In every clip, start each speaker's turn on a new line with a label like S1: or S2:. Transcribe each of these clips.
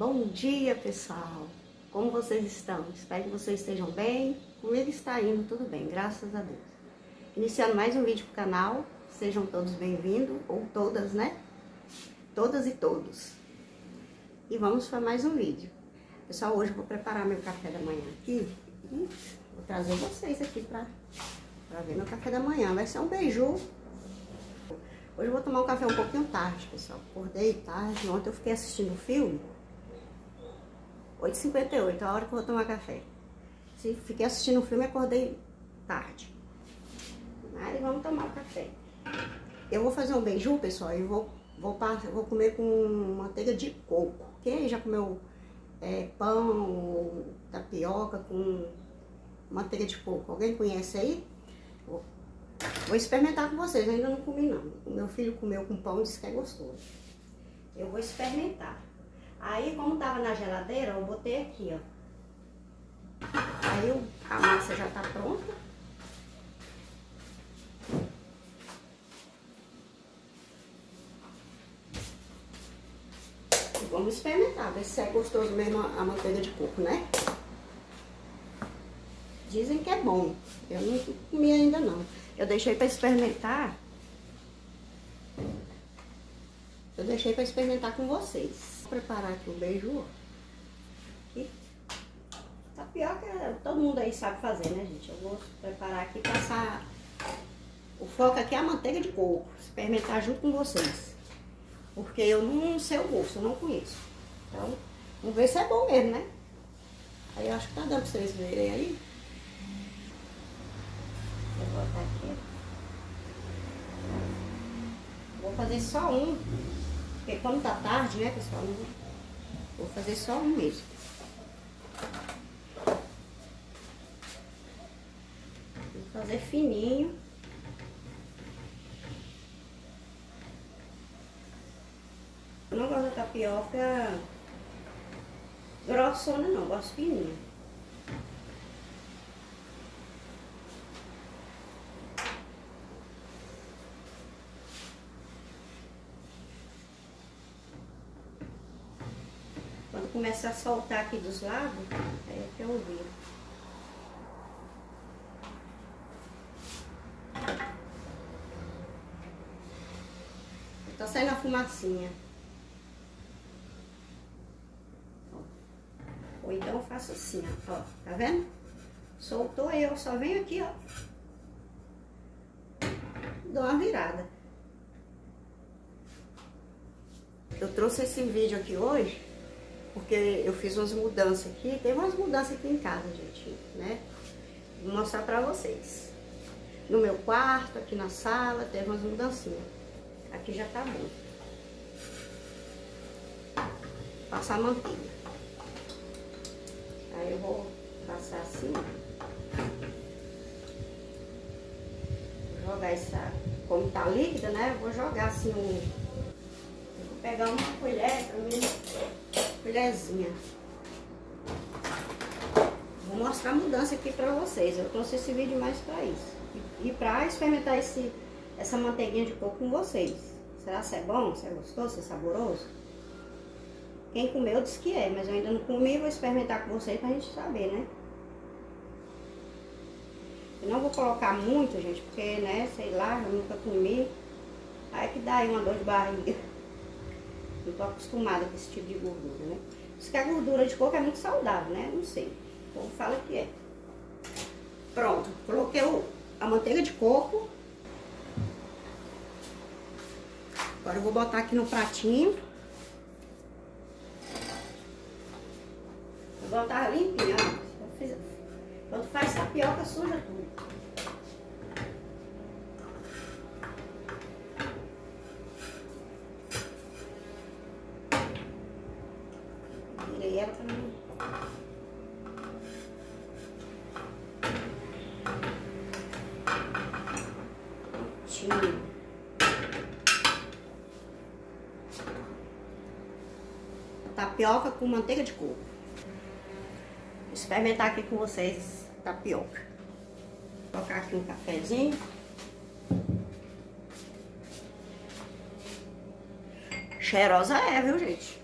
S1: Bom dia, pessoal! Como vocês estão? Espero que vocês estejam bem. Comigo está indo tudo bem, graças a Deus. Iniciando mais um vídeo para o canal, sejam todos bem-vindos, ou todas, né? Todas e todos. E vamos para mais um vídeo. Pessoal, hoje eu vou preparar meu café da manhã aqui e vou trazer vocês aqui para ver meu café da manhã. Vai ser um beiju Hoje eu vou tomar um café um pouquinho tarde, pessoal. Acordei tarde. Ontem eu fiquei assistindo o filme. 8h58, a hora que eu vou tomar café. Fiquei assistindo o filme acordei tarde. Aí vamos tomar o café. Eu vou fazer um beiju, pessoal, e vou, vou, vou comer com manteiga de coco. Quem já comeu é, pão, tapioca com manteiga de coco? Alguém conhece aí? Vou experimentar com vocês, ainda não comi não. O meu filho comeu com pão disse que é gostoso. Eu vou experimentar. Aí, como tava na geladeira, eu botei aqui, ó. Aí a massa já tá pronta. E vamos experimentar, ver se é gostoso mesmo a manteiga de coco, né? Dizem que é bom. Eu não comi ainda não. Eu deixei para experimentar. Eu deixei para experimentar com vocês. Preparar aqui o beijo. Aqui. Tapioca, todo mundo aí sabe fazer, né, gente? Eu vou preparar aqui e passar... O foco aqui é a manteiga de coco. Experimentar junto com vocês. Porque eu não sei o gosto, eu não conheço. Então, vamos ver se é bom mesmo, né? Aí eu acho que tá dando pra vocês verem aí. Vou botar aqui. Vou fazer só um. Porque como tá tarde, né, pessoal? Vou fazer só um mesmo. Vou fazer fininho. Não gosto da tapioca grossona não, gosto fininha. Começa a soltar aqui dos lados, é que eu viro. Tá saindo a fumacinha. Ou então eu faço assim, ó, tá vendo? Soltou eu, só venho aqui, ó. Dou uma virada. Eu trouxe esse vídeo aqui hoje porque eu fiz umas mudanças aqui, tem umas mudanças aqui em casa, gente, né? Vou mostrar pra vocês. No meu quarto, aqui na sala, teve umas mudancinhas. Aqui já tá bom. Passar manteiga. Aí eu vou passar assim. Vou jogar essa, como tá líquida, né? Eu vou jogar assim um... Vou pegar uma colher pra mim Vou mostrar a mudança aqui pra vocês. Eu trouxe esse vídeo mais pra isso. E, e pra experimentar esse, essa manteiguinha de coco com vocês. Será se é bom? Se é gostoso? Se é saboroso? Quem comeu disse que é, mas eu ainda não comi. Vou experimentar com vocês pra gente saber, né? Eu não vou colocar muito, gente, porque, né, sei lá, eu nunca comi. Aí que dá aí uma dor de barriga. Não tô acostumada com esse tipo de gordura, né? Diz que a gordura de coco é muito saudável, né? Não sei. O povo fala que é. Pronto, coloquei o, a manteiga de coco. Agora eu vou botar aqui no pratinho. Vou botar limpinho, ó. Quando faz tapioca, suja tudo.
S2: ela pra mim.
S1: Tapioca com manteiga de coco. Vou experimentar aqui com vocês tapioca. Vou colocar aqui um cafezinho. Cheirosa é, viu, gente?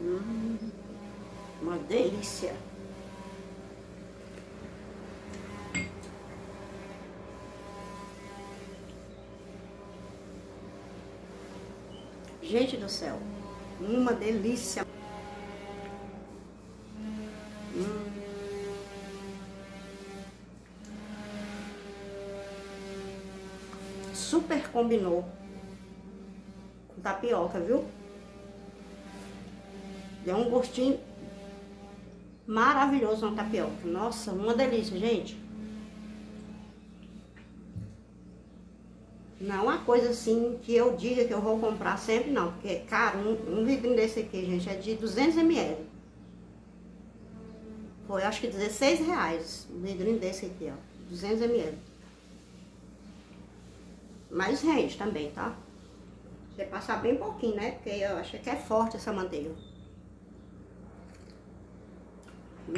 S1: Uma delícia. Gente do céu, uma delícia. Hum. Super combinou com tapioca, viu? Deu um gostinho maravilhoso na tapioca. Nossa, uma delícia, gente. Não é uma coisa assim que eu diga que eu vou comprar sempre, não. Porque, cara, um, um vidrinho desse aqui, gente, é de 200 ml. Foi, acho que 16 reais um vidrinho desse aqui, ó. 200 ml. Mas rende também, tá? Você passar bem pouquinho, né? Porque eu acho que é forte essa manteiga.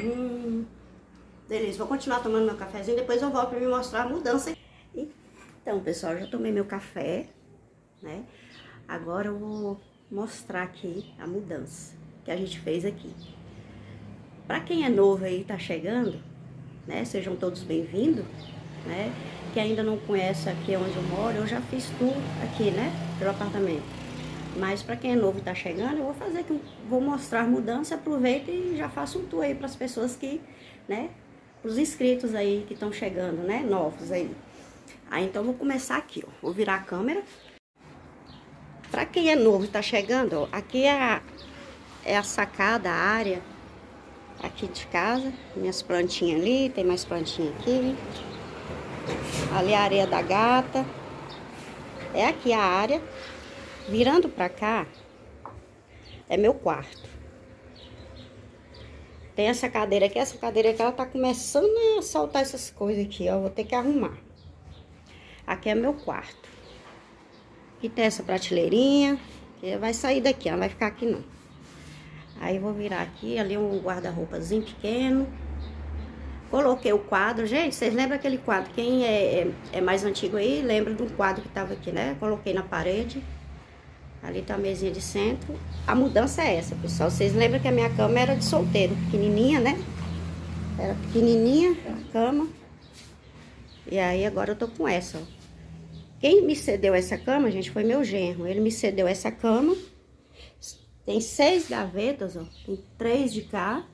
S1: Hum, delícia. Vou continuar tomando meu cafezinho, depois eu volto pra me mostrar a mudança. Então, pessoal, já tomei meu café, né? Agora eu vou mostrar aqui a mudança que a gente fez aqui. Para quem é novo aí, tá chegando, né? Sejam todos bem-vindos, né? Que ainda não conhece aqui onde eu moro, eu já fiz tudo aqui, né? Pelo apartamento. Mas para quem é novo e tá chegando, eu vou fazer aqui, vou mostrar mudança, aproveita e já faço um tour aí para as pessoas que, né? Os inscritos aí que estão chegando, né? Novos aí. Aí, então, vou começar aqui, ó. Vou virar a câmera. Pra quem é novo e tá chegando, ó, aqui é a, é a sacada, a área aqui de casa. Minhas plantinhas ali, tem mais plantinha aqui. Ali a areia da gata. É aqui a área. Virando pra cá, é meu quarto. Tem essa cadeira aqui, essa cadeira aqui, ela tá começando a soltar essas coisas aqui, ó. Vou ter que arrumar. Aqui é meu quarto. Aqui tem essa prateleirinha, que vai sair daqui, ela vai ficar aqui não. Aí vou virar aqui, ali um guarda-roupazinho pequeno. Coloquei o quadro, gente, vocês lembram aquele quadro? Quem é, é, é mais antigo aí, lembra do quadro que tava aqui, né? Coloquei na parede. Ali tá a mesinha de centro. A mudança é essa, pessoal. Vocês lembram que a minha cama era de solteiro, pequenininha, né? Era pequenininha a cama. E aí agora eu tô com essa, ó. Quem me cedeu essa cama, gente, foi meu genro. Ele me cedeu essa cama. Tem seis gavetas, ó. Tem três de cá.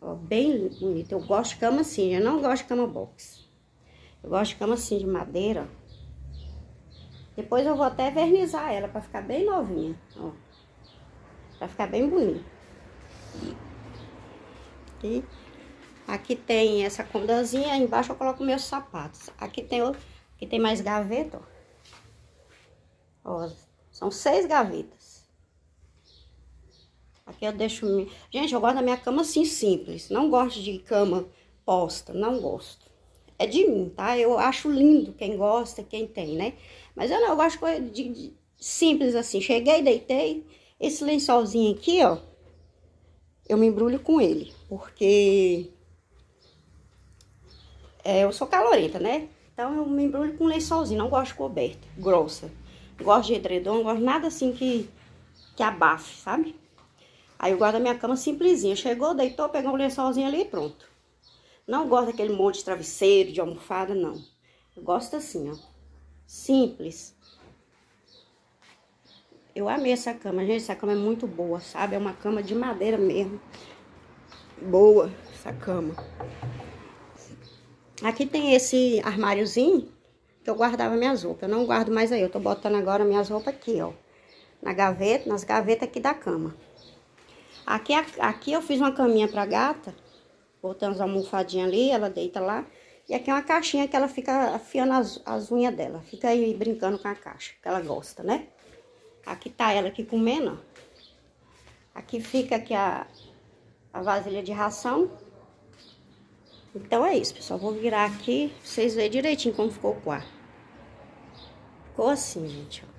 S1: Ó, bem bonito. Eu gosto de cama assim, eu não gosto de cama box. Eu gosto de cama assim, de madeira. Depois eu vou até vernizar ela pra ficar bem novinha, ó. Pra ficar bem bonita. E Aqui tem essa cômodazinha, embaixo eu coloco meus sapatos. Aqui tem, aqui tem mais gaveta, ó. ó. São seis gavetas. Aqui eu deixo... Gente, eu gosto da minha cama assim, simples. Não gosto de cama posta, não gosto. É de mim, tá? Eu acho lindo quem gosta, quem tem, né? Mas eu não, eu gosto de, de simples assim. Cheguei, deitei. Esse lençolzinho aqui, ó. Eu me embrulho com ele, porque é, eu sou calorenta, né? Então eu me embrulho com um lençolzinho, não gosto de coberta grossa. Gosto de edredom, gosto de nada assim que, que abafe, sabe? Aí eu guardo a minha cama simplesinha. Chegou, deitou, pegou um lençolzinho ali e pronto. Não gosto daquele monte de travesseiro, de almofada, não. Eu gosto assim, ó. Simples. Eu amei essa cama, gente. Essa cama é muito boa, sabe? É uma cama de madeira mesmo. Boa, essa cama. Aqui tem esse armáriozinho que eu guardava minhas roupas. Eu não guardo mais aí, eu tô botando agora minhas roupas aqui, ó. Na gaveta, nas gavetas aqui da cama. Aqui, aqui eu fiz uma caminha pra gata. Botando as almofadinhas ali, ela deita lá. E aqui é uma caixinha que ela fica afiando as, as unhas dela. Fica aí brincando com a caixa, que ela gosta, né? Aqui tá ela aqui comendo, ó. Aqui fica aqui a, a vasilha de ração. Então é isso, pessoal. Vou virar aqui pra vocês verem direitinho como ficou o quarto. Ficou assim, gente, ó.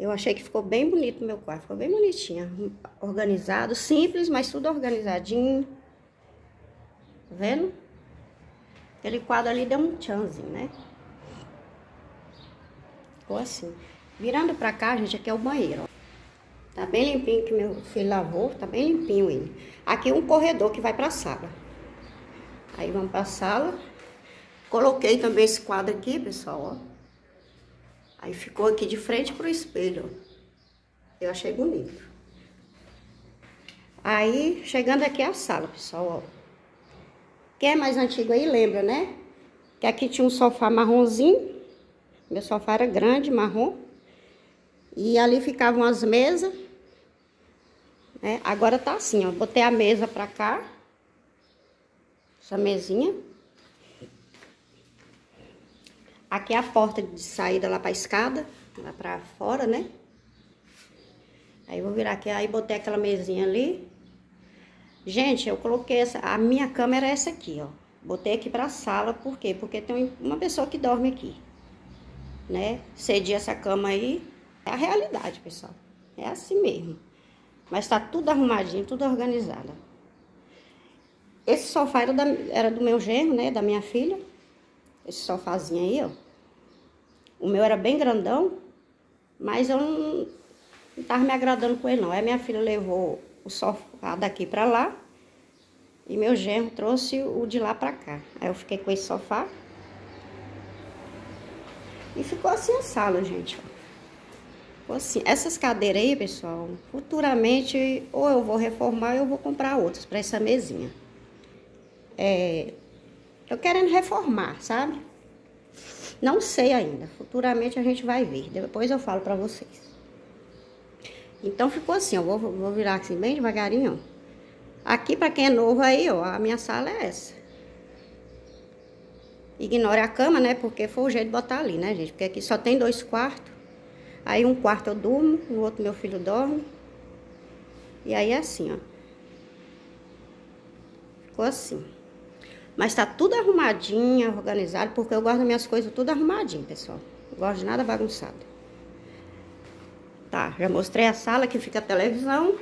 S1: Eu achei que ficou bem bonito o meu quarto. Ficou bem bonitinho. Organizado, simples, mas tudo organizadinho. Tá vendo? Aquele quadro ali deu um tchanzinho, né? Ficou assim. Virando pra cá, gente, aqui é o banheiro, ó. Tá bem limpinho que meu filho lavou, tá bem limpinho ele. Aqui um corredor que vai pra sala. Aí vamos pra sala. Coloquei também esse quadro aqui, pessoal, ó. Aí ficou aqui de frente pro espelho, Eu achei bonito. Aí, chegando aqui a sala, pessoal, ó. Quem é mais antigo aí lembra, né? Que aqui tinha um sofá marronzinho. Meu sofá era grande, marrom. E ali ficavam as mesas. Né? Agora tá assim, ó. Botei a mesa pra cá. Essa mesinha. Aqui é a porta de saída lá pra escada. Lá pra fora, né? Aí vou virar aqui. Aí botei aquela mesinha ali. Gente, eu coloquei essa... A minha cama era essa aqui, ó. Botei aqui pra sala. Por quê? Porque tem uma pessoa que dorme aqui. Né? Cedi essa cama aí. É a realidade, pessoal. É assim mesmo. Mas tá tudo arrumadinho, tudo organizado. Esse sofá era, da, era do meu genro, né? Da minha filha. Esse sofazinho aí, ó. O meu era bem grandão. Mas eu não, não tava me agradando com ele, não. Aí minha filha levou o sofá daqui pra lá. E meu genro trouxe o de lá pra cá. Aí eu fiquei com esse sofá. E ficou assim a sala, gente, ó assim, essas cadeiras aí, pessoal, futuramente ou eu vou reformar ou eu vou comprar outras para essa mesinha. É, tô querendo reformar, sabe? Não sei ainda. Futuramente a gente vai ver. Depois eu falo para vocês. Então ficou assim, ó. Vou, vou virar assim bem devagarinho. Aqui, para quem é novo aí, ó, a minha sala é essa. Ignore a cama, né? Porque foi o jeito de botar ali, né, gente? Porque aqui só tem dois quartos. Aí um quarto eu durmo, o outro meu filho dorme. E aí é assim, ó. Ficou assim. Mas tá tudo arrumadinho, organizado, porque eu guardo minhas coisas tudo arrumadinho, pessoal. Não gosto de nada bagunçado. Tá, já mostrei a sala que fica a televisão.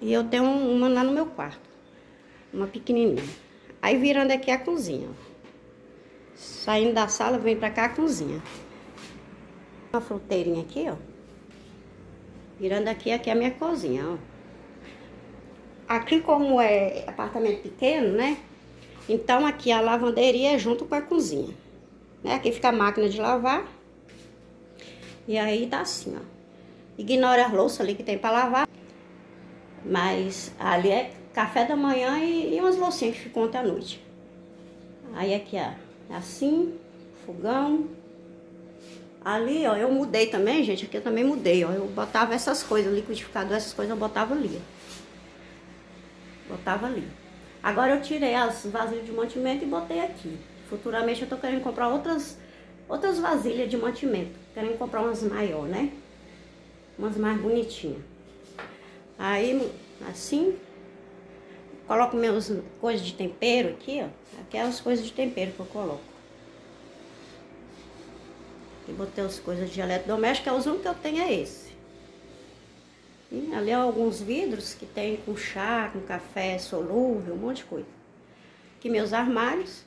S1: E eu tenho uma lá no meu quarto. Uma pequenininha. Aí virando aqui a cozinha, ó. Saindo da sala, vem pra cá a cozinha. Uma fruteirinha aqui, ó. Virando aqui, aqui é a minha cozinha, ó. Aqui, como é apartamento pequeno, né? Então, aqui a lavanderia é junto com a cozinha. Né? Aqui fica a máquina de lavar. E aí tá assim, ó. Ignora a louça ali que tem pra lavar. Mas ali é café da manhã e, e umas loucinhas que ficam ontem à noite. Aí aqui, ó. É assim, fogão. Ali, ó, eu mudei também, gente, aqui eu também mudei, ó. Eu botava essas coisas, liquidificador, essas coisas eu botava ali. Botava ali. Agora eu tirei as vasilhas de mantimento e botei aqui. Futuramente eu tô querendo comprar outras, outras vasilhas de mantimento. Querendo comprar umas maior, né? Umas mais bonitinhas. Aí, assim, coloco meus coisas de tempero aqui, ó. Aqui é as coisas de tempero que eu coloco. E botei as coisas de eletrodoméstico, é os únicos que eu tenho é esse. E ali alguns vidros que tem com chá, com café solúvel, um monte de coisa. Aqui meus armários.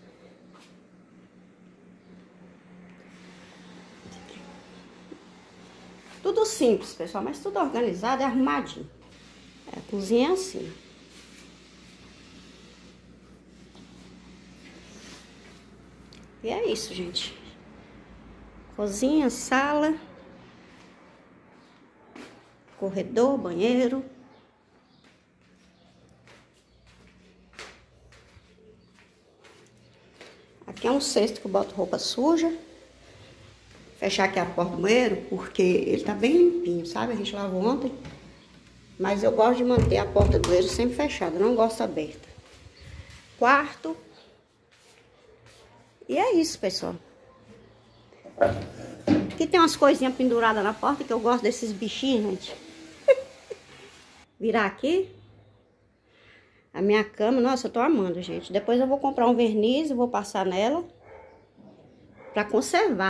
S1: Tudo simples, pessoal, mas tudo organizado, é arrumadinho. É, cozinha é assim. E é isso, gente cozinha, sala, corredor, banheiro. Aqui é um cesto que eu boto roupa suja. Fechar aqui a porta do banheiro, porque ele tá bem limpinho, sabe? A gente lavou ontem. Mas eu gosto de manter a porta do banheiro sempre fechada, não gosto aberta. Quarto. E é isso, pessoal. Aqui tem umas coisinhas penduradas na porta, que eu gosto desses bichinhos, gente. Virar aqui. A minha cama, nossa, eu tô amando, gente. Depois eu vou comprar um verniz e vou passar nela. Pra conservar.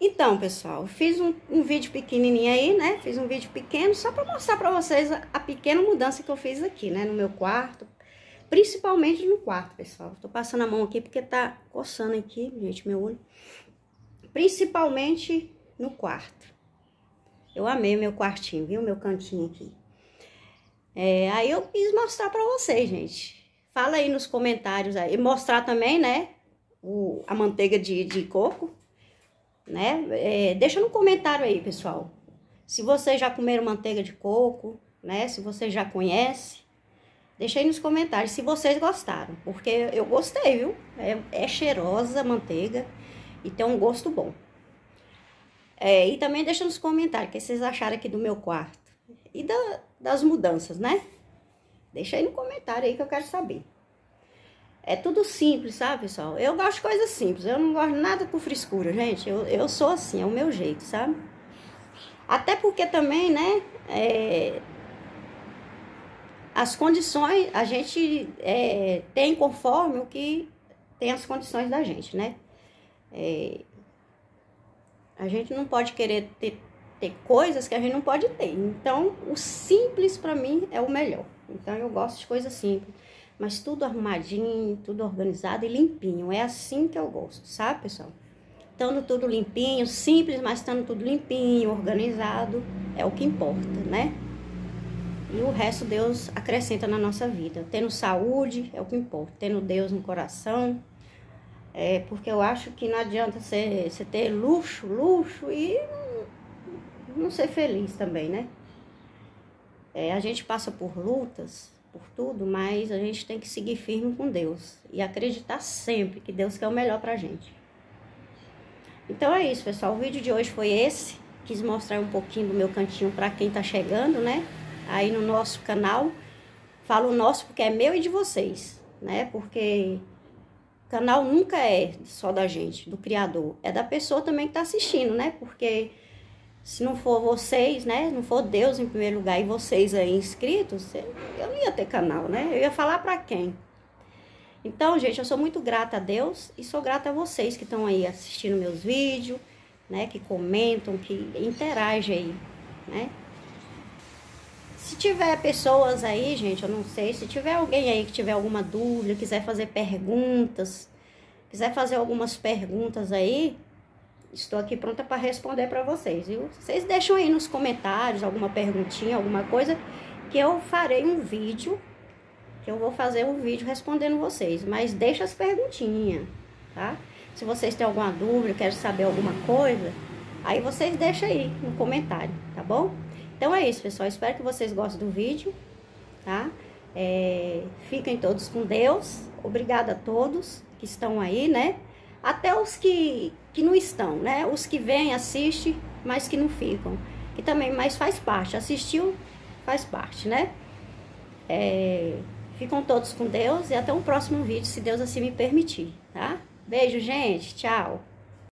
S1: Então, pessoal, fiz um, um, vídeo pequenininho aí, né? Fiz um vídeo pequeno só pra mostrar pra vocês a, a pequena mudança que eu fiz aqui, né? No meu quarto. Principalmente no quarto, pessoal. Tô passando a mão aqui porque tá coçando aqui, gente, meu olho. Principalmente no quarto. Eu amei meu quartinho, viu? Meu cantinho aqui. É, aí eu quis mostrar pra vocês, gente. Fala aí nos comentários aí. E mostrar também, né? O, a manteiga de, de coco, né? É, deixa no comentário aí, pessoal. Se vocês já comeram manteiga de coco, né? Se você já conhece, deixa aí nos comentários se vocês gostaram, porque eu gostei, viu? É, é cheirosa a manteiga e tem um gosto bom. É, e também deixa nos comentários o que vocês acharam aqui do meu quarto e da, das mudanças, né? Deixa aí no comentário aí que eu quero saber. É tudo simples, sabe, pessoal? Eu gosto de coisas simples, eu não gosto nada com frescura, gente. Eu, eu sou assim, é o meu jeito, sabe? Até porque também, né, é, as condições a gente é, tem conforme o que tem as condições da gente, né? É, a gente não pode querer ter, ter coisas que a gente não pode ter. Então, o simples para mim é o melhor. Então, eu gosto de coisas simples, mas tudo arrumadinho, tudo organizado e limpinho. É assim que eu gosto, sabe, pessoal? Estando tudo limpinho, simples, mas estando tudo limpinho, organizado, é o que importa, né? E o resto Deus acrescenta na nossa vida. Tendo saúde é o que importa. Tendo Deus no coração. É porque eu acho que não adianta você, ter luxo, luxo e não, não ser feliz também, né? É, a gente passa por lutas, por tudo, mas a gente tem que seguir firme com Deus e acreditar sempre que Deus quer o melhor pra gente. Então é isso, pessoal. O vídeo de hoje foi esse. Quis mostrar um pouquinho do meu cantinho para quem tá chegando, né? aí no nosso canal. Falo nosso porque é meu e de vocês, né? Porque canal nunca é só da gente, do criador. É da pessoa também que tá assistindo, né? Porque se não for vocês, né? Não for Deus em primeiro lugar e vocês aí inscritos, eu não ia ter canal, né? Eu ia falar para quem? Então, gente, eu sou muito grata a Deus e sou grata a vocês que estão aí assistindo meus vídeos, né? Que comentam, que interagem aí, né? Se tiver pessoas aí, gente, eu não sei, se tiver alguém aí que tiver alguma dúvida, quiser fazer perguntas, quiser fazer algumas perguntas aí, estou aqui pronta para responder para vocês, viu? Vocês deixam aí nos comentários alguma perguntinha, alguma coisa, que eu farei um vídeo, que eu vou fazer um vídeo respondendo vocês, mas deixa as perguntinhas, tá? Se vocês têm alguma dúvida, querem saber alguma coisa, aí vocês deixam aí no comentário, tá bom? Então é isso, pessoal. Espero que vocês gostem do vídeo, tá? É, fiquem todos com Deus. Obrigada a todos que estão aí, né? Até os que, que não estão, né? Os que vêm, assistem, mas que não ficam. Que também, mas faz parte. Assistiu, faz parte, né? É, ficam todos com Deus e até o próximo vídeo, se Deus assim me permitir, tá? Beijo, gente. Tchau.